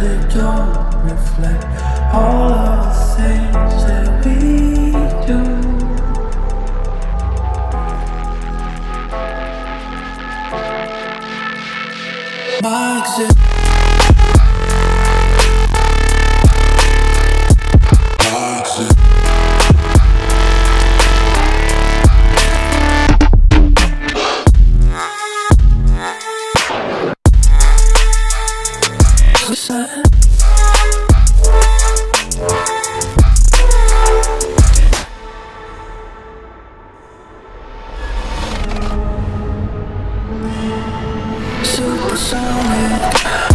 they don't reflect all of the things that we do. My existence. closer Supersonic